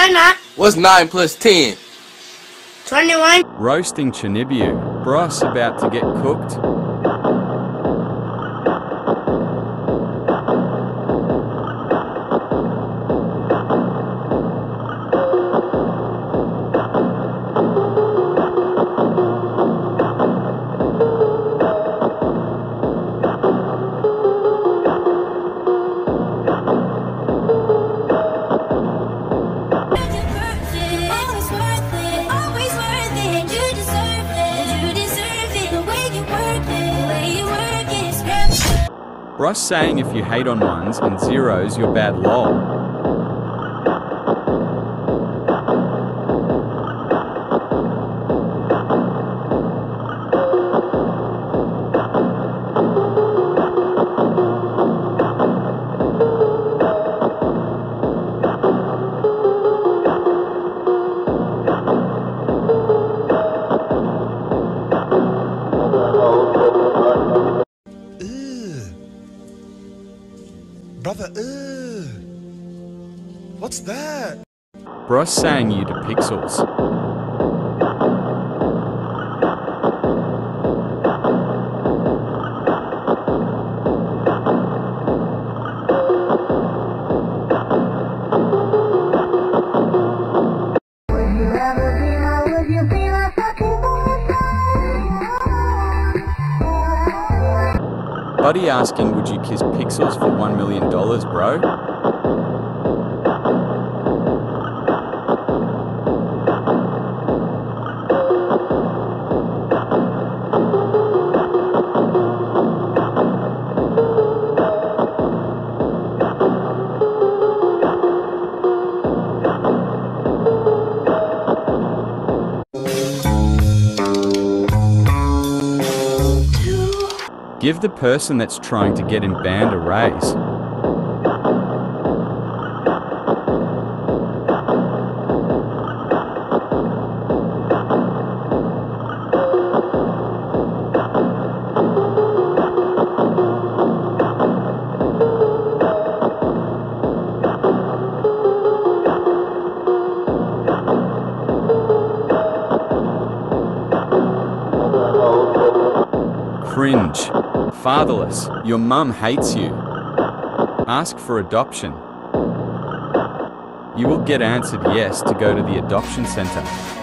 Jonah, What's 9 plus 10? 21. Roasting Chinibu. Bros about to get cooked. Bros saying if you hate on ones and zeros, you're bad lol. Brother, ugh. What's that? Bros sang you to pixels. Buddy asking, would you kiss pixels for $1 million, bro? Give the person that's trying to get in banned a raise. Cringe. Fatherless. Your mum hates you. Ask for adoption. You will get answered yes to go to the adoption centre.